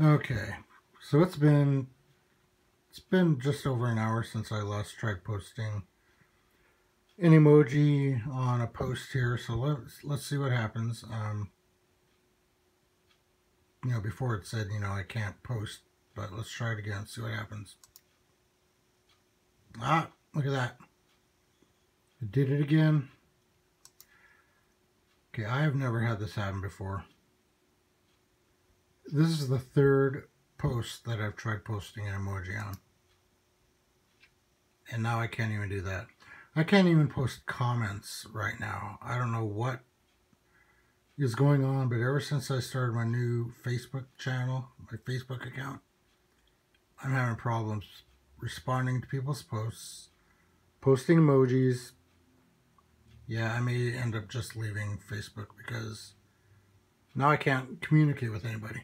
Okay, so it's been it's been just over an hour since I last tried posting an emoji on a post here. So let's let's see what happens. Um, you know, before it said you know I can't post, but let's try it again. See what happens. Ah, look at that. It did it again. Okay, I have never had this happen before this is the third post that I've tried posting an emoji on. And now I can't even do that. I can't even post comments right now. I don't know what is going on, but ever since I started my new Facebook channel, my Facebook account, I'm having problems responding to people's posts, posting emojis. Yeah, I may end up just leaving Facebook because now I can't communicate with anybody.